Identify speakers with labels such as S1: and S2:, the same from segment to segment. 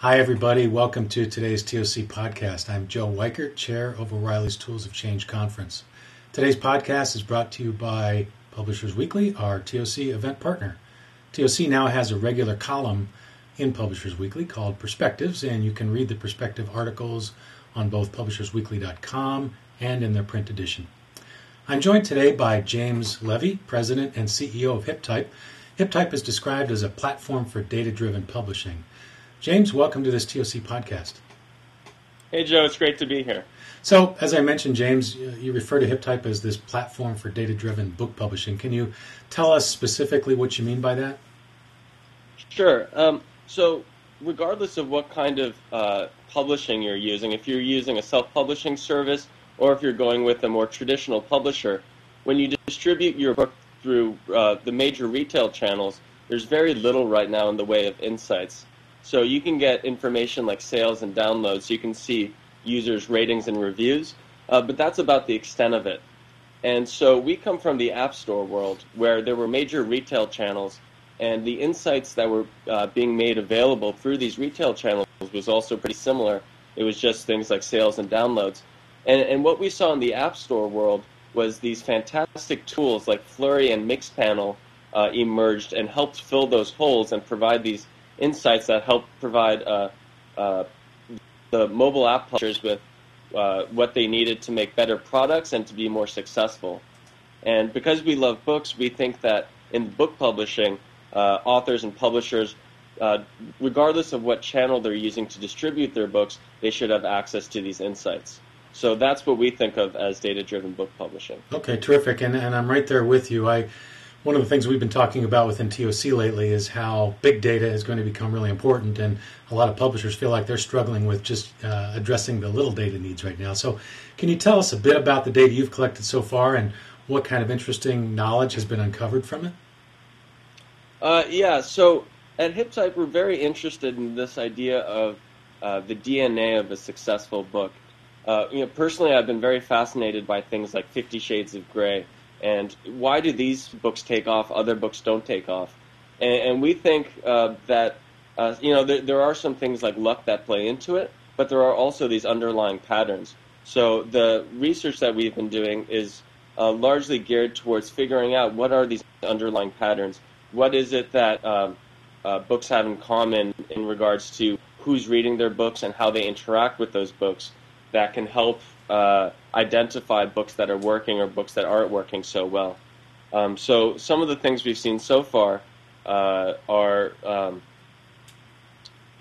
S1: Hi, everybody. Welcome to today's TOC podcast. I'm Joe Wikert, chair of O'Reilly's Tools of Change conference. Today's podcast is brought to you by Publishers Weekly, our TOC event partner. TOC now has a regular column in Publishers Weekly called Perspectives, and you can read the perspective articles on both publishersweekly.com and in their print edition. I'm joined today by James Levy, President and CEO of HipType. HipType is described as a platform for data driven publishing. James, welcome to this TOC podcast.
S2: Hey, Joe, it's great to be here.
S1: So, as I mentioned, James, you refer to HipType as this platform for data driven book publishing. Can you tell us specifically what you mean by that?
S2: Sure. Um, so, regardless of what kind of uh, publishing you're using, if you're using a self publishing service or if you're going with a more traditional publisher, when you distribute your book through uh, the major retail channels, there's very little right now in the way of insights. So you can get information like sales and downloads. You can see users' ratings and reviews, uh, but that's about the extent of it. And so we come from the App Store world where there were major retail channels, and the insights that were uh, being made available through these retail channels was also pretty similar. It was just things like sales and downloads. And, and what we saw in the App Store world was these fantastic tools like Flurry and Mixpanel uh, emerged and helped fill those holes and provide these insights that help provide uh, uh, the mobile app publishers with uh, what they needed to make better products and to be more successful. And because we love books, we think that in book publishing, uh, authors and publishers, uh, regardless of what channel they're using to distribute their books, they should have access to these insights. So that's what we think of as data-driven book publishing.
S1: Okay, terrific, and and I'm right there with you. I one of the things we've been talking about within TOC lately is how big data is going to become really important, and a lot of publishers feel like they're struggling with just uh, addressing the little data needs right now. So, can you tell us a bit about the data you've collected so far and what kind of interesting knowledge has been uncovered from it?
S2: Uh, yeah, so at HipType, we're very interested in this idea of uh, the DNA of a successful book. Uh, you know, personally, I've been very fascinated by things like Fifty Shades of Grey and why do these books take off, other books don't take off? And, and we think uh, that, uh, you know, there, there are some things like luck that play into it, but there are also these underlying patterns. So the research that we've been doing is uh, largely geared towards figuring out what are these underlying patterns. What is it that um, uh, books have in common in regards to who's reading their books and how they interact with those books that can help uh, identify books that are working or books that aren't working so well. Um, so some of the things we've seen so far uh, are um,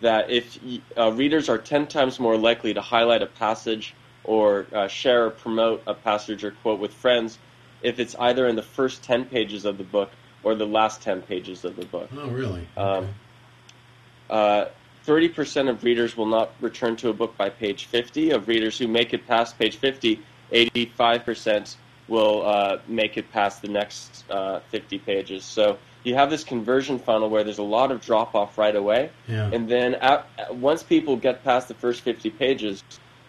S2: that if uh, readers are 10 times more likely to highlight a passage or uh, share or promote a passage or quote with friends if it's either in the first 10 pages of the book or the last 10 pages of the book.
S1: Oh, really? Um,
S2: okay. Um, 30% of readers will not return to a book by page 50. Of readers who make it past page 50, 85% will uh, make it past the next uh, 50 pages. So you have this conversion funnel where there's a lot of drop off right away.
S1: Yeah.
S2: And then at, once people get past the first 50 pages,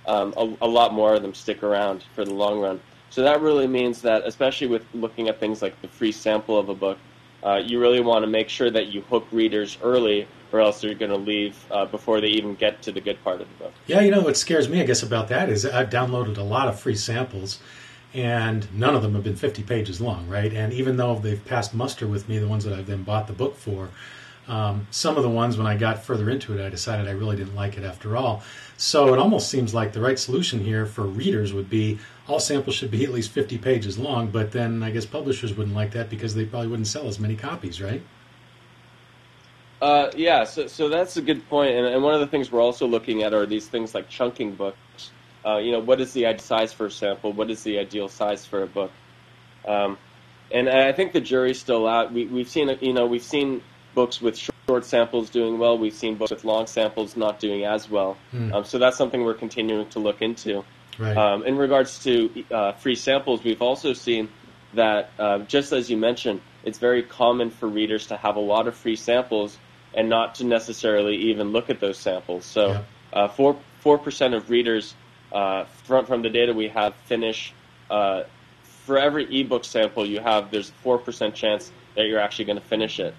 S2: um, a, a lot more of them stick around for the long run. So that really means that, especially with looking at things like the free sample of a book, uh, you really want to make sure that you hook readers early or else they're going to leave uh, before they even get to the good part of the book.
S1: Yeah, you know what scares me, I guess, about that is I've downloaded a lot of free samples, and none of them have been 50 pages long, right? And even though they've passed muster with me, the ones that I've then bought the book for, um, some of the ones when I got further into it, I decided I really didn't like it after all. So it almost seems like the right solution here for readers would be all samples should be at least 50 pages long, but then I guess publishers wouldn't like that because they probably wouldn't sell as many copies, right?
S2: Uh, yeah, so, so that's a good point. And, and one of the things we're also looking at are these things like chunking books. Uh, you know, what is the ideal size for a sample? What is the ideal size for a book? Um, and I think the jury's still out. We, we've seen, you know, we've seen books with short samples doing well. We've seen books with long samples not doing as well.
S1: Hmm.
S2: Um, so that's something we're continuing to look into.
S1: Right.
S2: Um, in regards to uh, free samples, we've also seen that, uh, just as you mentioned, it's very common for readers to have a lot of free samples and not to necessarily even look at those samples. So,
S1: Yeah.
S2: uh, four four percent of readers uh, from from the data we have finish. Uh, for every ebook sample you have, there's a four percent chance that you're actually going to finish it.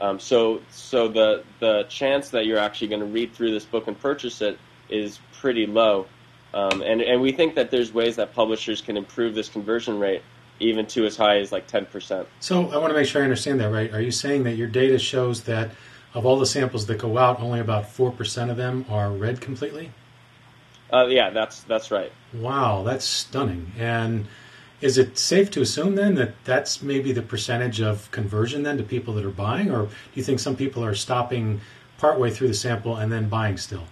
S2: Um, so so the the chance that you're actually going to read through this book and purchase it is pretty low. Um, and and we think that there's ways that publishers can improve this conversion rate even to as high as like 10%.
S1: So I want to make sure I understand that right. Are you saying that your data shows that of all the samples that go out, only about 4% of them are read completely?
S2: Uh, yeah, that's that's right.
S1: Wow, that's stunning. And is it safe to assume then that that's maybe the percentage of conversion then to people that are buying, or do you think some people are stopping partway through the sample and then buying still?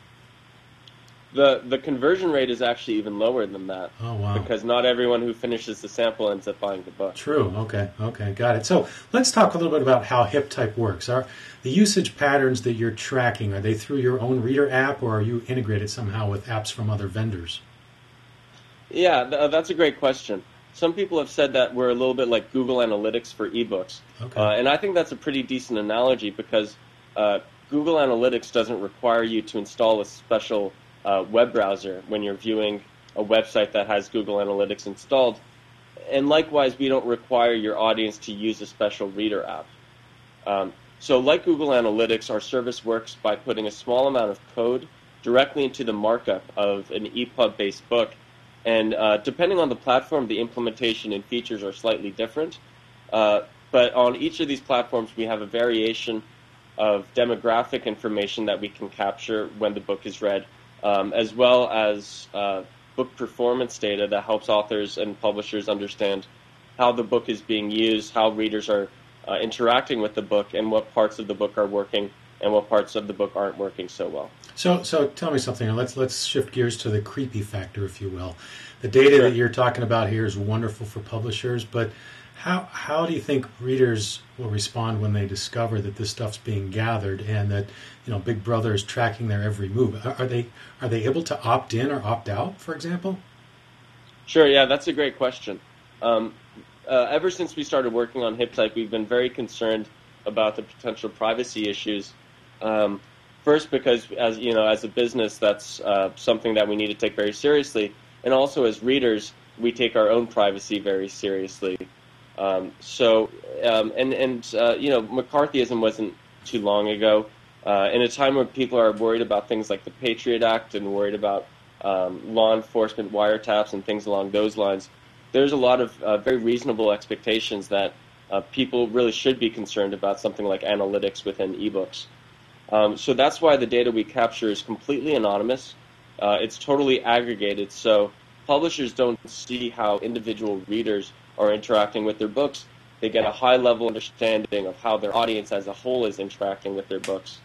S2: The the conversion rate is actually even lower than that.
S1: Oh wow!
S2: Because not everyone who finishes the sample ends up buying the book.
S1: True. Okay. Okay. Got it. So let's talk a little bit about how HipType works. Are the usage patterns that you're tracking are they through your own reader app, or are you integrated somehow with apps from other vendors?
S2: Yeah, th- that's a great question. Some people have said that we're a little bit like Google Analytics for ebooks,
S1: okay.
S2: uh, and I think that's a pretty decent analogy because uh, Google Analytics doesn't require you to install a special uh, web browser when you're viewing a website that has Google Analytics installed. And likewise, we don't require your audience to use a special reader app. Um, so, like Google Analytics, our service works by putting a small amount of code directly into the markup of an EPUB based book. And uh, depending on the platform, the implementation and features are slightly different. Uh, but on each of these platforms, we have a variation of demographic information that we can capture when the book is read um, as well as uh, book performance data that helps authors and publishers understand how the book is being used, how readers are uh, interacting with the book, and what parts of the book are working and what parts of the book aren't working so well.
S1: So, so tell me something. Let's let's shift gears to the creepy factor, if you will. The data
S2: sure.
S1: that you're talking about here is wonderful for publishers, but how how do you think readers will respond when they discover that this stuff's being gathered and that you know Big Brother is tracking their every move? Are they are they able to opt in or opt out, for example?
S2: Sure. Yeah, that's a great question. Um, uh, ever since we started working on HipType, we've been very concerned about the potential privacy issues. Um, first, because as you know, as a business, that's uh, something that we need to take very seriously, and also as readers, we take our own privacy very seriously. Um, so, um, and and uh, you know, McCarthyism wasn't too long ago. Uh, in a time when people are worried about things like the Patriot Act and worried about um, law enforcement wiretaps and things along those lines, there's a lot of uh, very reasonable expectations that uh, people really should be concerned about something like analytics within ebooks. Um, so that's why the data we capture is completely anonymous. Uh, it's totally aggregated, so publishers don't see how individual readers are interacting with their books, they get a high level understanding of how their audience as a whole is interacting with their books.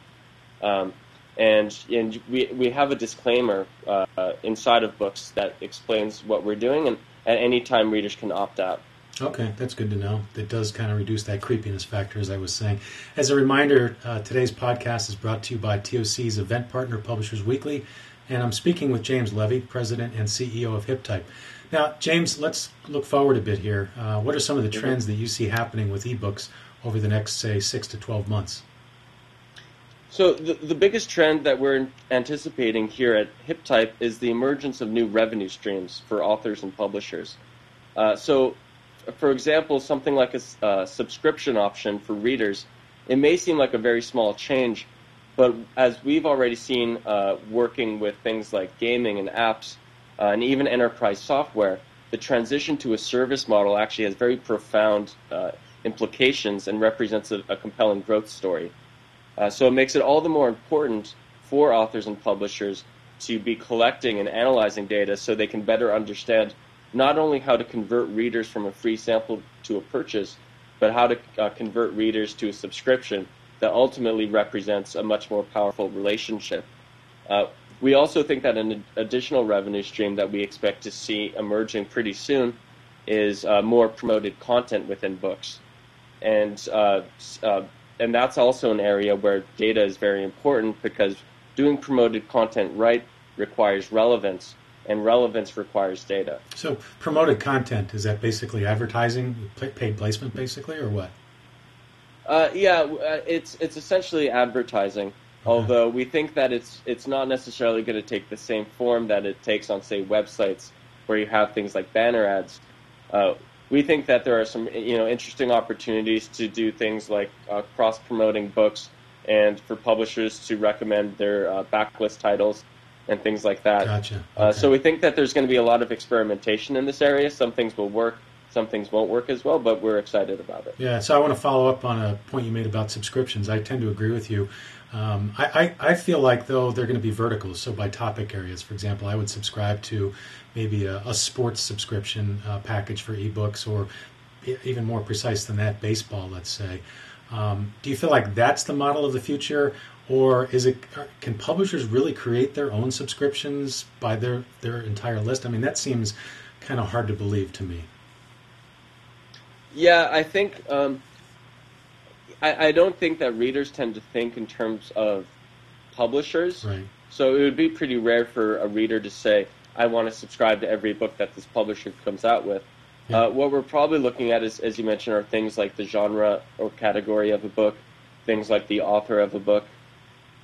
S2: Um, and and we, we have a disclaimer uh, inside of books that explains what we're doing, and at any time readers can opt out.
S1: Okay, that's good to know. It does kind of reduce that creepiness factor, as I was saying. As a reminder, uh, today's podcast is brought to you by TOC's event partner, Publishers Weekly, and I'm speaking with James Levy, President and CEO of HipType. Now, James, let's look forward a bit here. Uh, what are some of the trends that you see happening with ebooks over the next, say, six to 12 months?
S2: So, the, the biggest trend that we're anticipating here at HipType is the emergence of new revenue streams for authors and publishers. Uh, so, for example, something like a uh, subscription option for readers, it may seem like a very small change, but as we've already seen uh, working with things like gaming and apps, uh, and even enterprise software, the transition to a service model actually has very profound uh, implications and represents a, a compelling growth story. Uh, so it makes it all the more important for authors and publishers to be collecting and analyzing data so they can better understand not only how to convert readers from a free sample to a purchase, but how to uh, convert readers to a subscription that ultimately represents a much more powerful relationship. Uh, we also think that an additional revenue stream that we expect to see emerging pretty soon is uh, more promoted content within books, and uh, uh, and that's also an area where data is very important because doing promoted content right requires relevance, and relevance requires data.
S1: So, promoted content is that basically advertising, paid placement, basically, or what?
S2: Uh, yeah, uh, it's it's essentially advertising. Although we think that it's it's not necessarily going to take the same form that it takes on say websites where you have things like banner ads. Uh, we think that there are some you know interesting opportunities to do things like uh, cross promoting books and for publishers to recommend their uh, backlist titles and things like that.
S1: Gotcha.
S2: Uh,
S1: Okay.
S2: so we think that there's going to be a lot of experimentation in this area. Some things will work, some things won't work as well, but we're excited about it.
S1: Yeah, so I want to follow up on a point you made about subscriptions. I tend to agree with you. Um, I, I, I feel like, though, they're going to be verticals. So, by topic areas, for example, I would subscribe to maybe a, a sports subscription uh, package for ebooks, or even more precise than that, baseball, let's say. Um, do you feel like that's the model of the future, or is it? Can publishers really create their own subscriptions by their their entire list? I mean, that seems kind of hard to believe to me.
S2: Yeah, I think um, I, I don't think that readers tend to think in terms of publishers.
S1: Right.
S2: So it would be pretty rare for a reader to say, "I want to subscribe to every book that this publisher comes out with."
S1: Yeah.
S2: Uh, what we're probably looking at is, as you mentioned, are things like the genre or category of a book, things like the author of a book,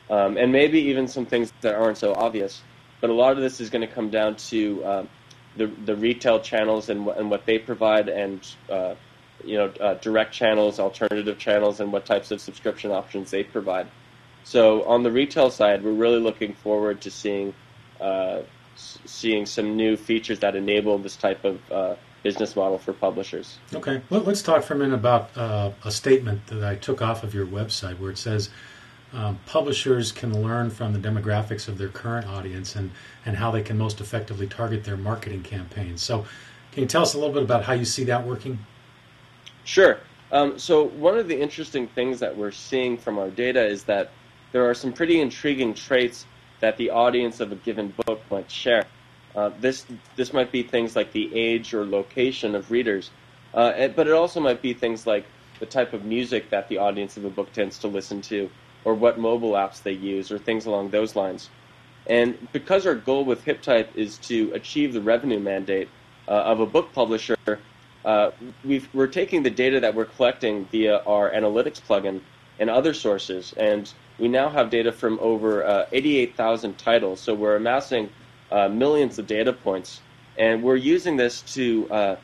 S2: um, and maybe even some things that aren't so obvious. But a lot of this is going to come down to um, the the retail channels and and what they provide, and uh, you know, uh, direct channels, alternative channels, and what types of subscription options they provide. So on the retail side, we're really looking forward to seeing uh, seeing some new features that enable this type of uh, business model for publishers.
S1: Okay, Let, let's talk for a minute about uh, a statement that I took off of your website where it says um, publishers can learn from the demographics of their current audience and, and how they can most effectively target their marketing campaigns. So, can you tell us a little bit about how you see that working?
S2: Sure. Um, so one of the interesting things that we're seeing from our data is that there are some pretty intriguing traits that the audience of a given book might share. Uh, this this might be things like the age or location of readers, uh, but it also might be things like the type of music that the audience of a book tends to listen to, or what mobile apps they use, or things along those lines. And because our goal with HipType is to achieve the revenue mandate uh, of a book publisher, uh, we've, we're taking the data that we're collecting via our analytics plugin and other sources, and we now have data from over uh, 88,000 titles. So we're amassing uh, millions of data points, and we're using this to uh,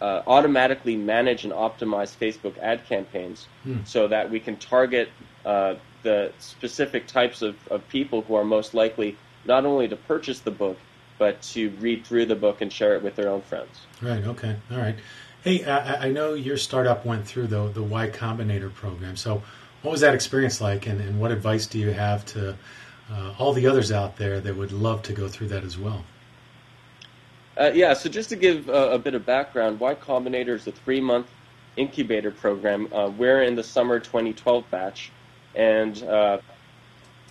S2: uh, automatically manage and optimize Facebook ad campaigns
S1: Hmm.
S2: so that we can target uh, the specific types of, of people who are most likely not only to purchase the book, but to read through the book and share it with their own friends.
S1: Right. Okay. All right. Hey, I, I know your startup went through the the Y Combinator program. So, what was that experience like, and, and what advice do you have to uh, all the others out there that would love to go through that as well?
S2: Uh, yeah, so just to give a, a bit of background, Y Combinator is a three month incubator program. Uh, we're in the summer 2012 batch, and uh,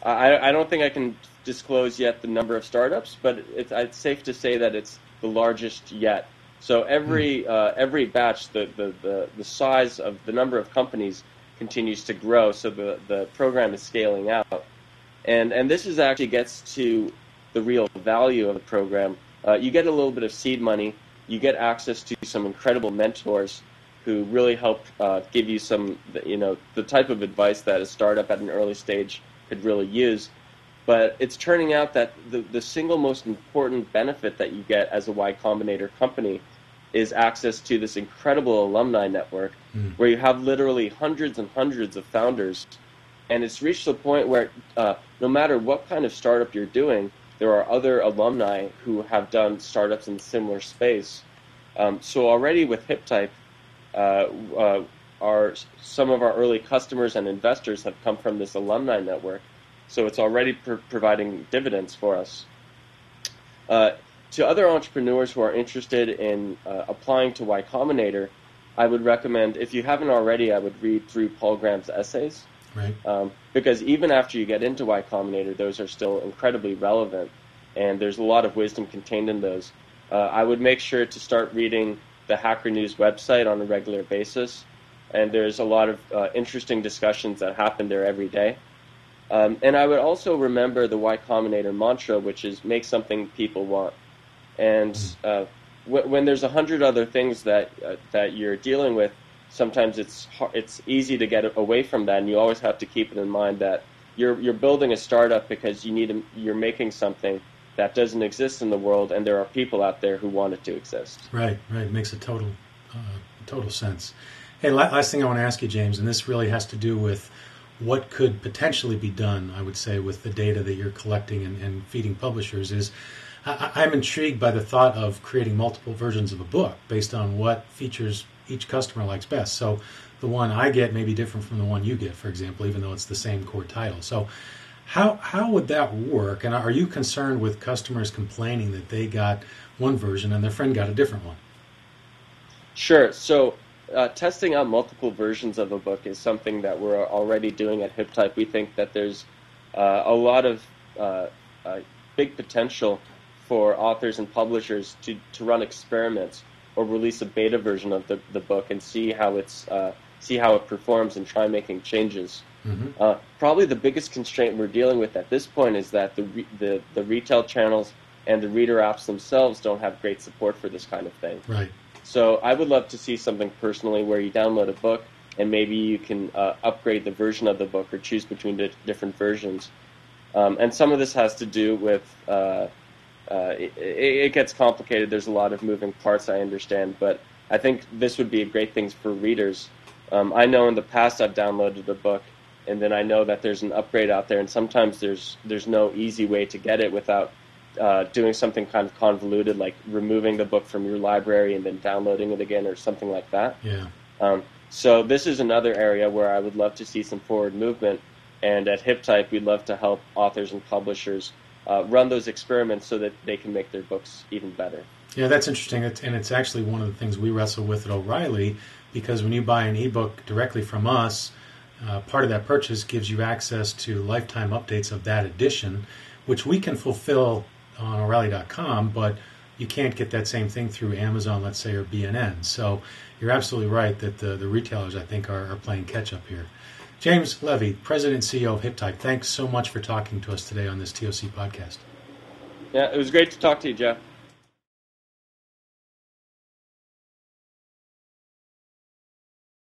S2: I, I don't think I can disclose yet the number of startups, but it's, it's safe to say that it's the largest yet. So every uh, every batch, the, the, the, the size of the number of companies continues to grow. So the, the program is scaling out, and and this is actually gets to the real value of the program. Uh, you get a little bit of seed money. You get access to some incredible mentors who really help uh, give you some, you know, the type of advice that a startup at an early stage could really use. But it's turning out that the, the single most important benefit that you get as a Y Combinator company is access to this incredible alumni network
S1: Mm.
S2: where you have literally hundreds and hundreds of founders. And it's reached the point where uh, no matter what kind of startup you're doing, there are other alumni who have done startups in similar space. Um, so already with HipType, uh, uh, our some of our early customers and investors have come from this alumni network. So it's already pr- providing dividends for us. Uh, to other entrepreneurs who are interested in uh, applying to Y Combinator, I would recommend, if you haven't already, I would read through Paul Graham's essays.
S1: Right.
S2: Um, because even after you get into Y Combinator, those are still incredibly relevant, and there's a lot of wisdom contained in those. Uh, I would make sure to start reading the Hacker News website on a regular basis, and there's a lot of uh, interesting discussions that happen there every day. Um, and I would also remember the Y Combinator mantra, which is make something people want. And uh, w- when there's a hundred other things that uh, that you're dealing with, sometimes it's har it's easy to get away from that, and you always have to keep it in mind that you're you're building a startup because you need to, you're making something that doesn't exist in the world, and there are people out there who want it to exist.
S1: Right. Right. Makes a total uh, total sense. Hey, last thing I want to ask you, James, and this really has to do with what could potentially be done, I would say, with the data that you're collecting and, and feeding publishers is I, am intrigued by the thought of creating multiple versions of a book based on what features each customer likes best. So the one I get may be different from the one you get, for example, even though it's the same core title. So how how would that work? And are you concerned with customers complaining that they got one version and their friend got a different one?
S2: Sure. So uh, testing out multiple versions of a book is something that we're already doing at HipType. We think that there's uh, a lot of uh, uh, big potential for authors and publishers to, to run experiments or release a beta version of the, the book and see how it's uh, see how it performs and try making changes. Mm-hmm. Uh, probably the biggest constraint we're dealing with at this point is that the, re- the the retail channels and the reader apps themselves don't have great support for this kind of thing.
S1: Right.
S2: So I would love to see something personally where you download a book and maybe you can uh, upgrade the version of the book or choose between the different versions. Um, and some of this has to do with uh, uh, it, it, gets complicated. There's a lot of moving parts, I understand, but I think this would be a great thing for readers. Um, I know in the past I've downloaded a book, and then I know that there's an upgrade out there, and sometimes there's there's no easy way to get it without uh, doing something kind of convoluted, like removing the book from your library and then downloading it again, or something like that.
S1: Yeah. Um,
S2: so this is another area where I would love to see some forward movement. And at HipType, we'd love to help authors and publishers uh, run those experiments so that they can make their books even better.
S1: Yeah, that's interesting, and it's actually one of the things we wrestle with at O'Reilly because when you buy an ebook directly from us, uh, part of that purchase gives you access to lifetime updates of that edition, which we can fulfill on O'Reilly.com, but you can't get that same thing through Amazon, let's say, or BNN. So you're absolutely right that the, the retailers, I think, are, are playing catch up here. James Levy, President and CEO of HipType, thanks so much for talking to us today on this TOC podcast.
S2: Yeah, it was great to talk to you, Jeff.